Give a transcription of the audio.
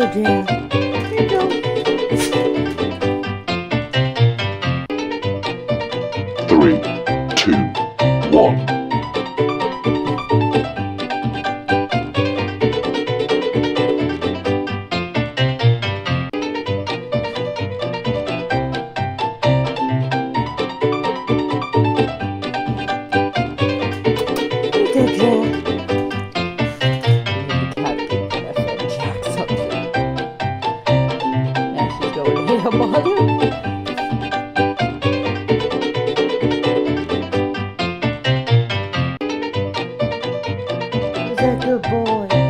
children. Three, two, Jai Mahadev Good boy.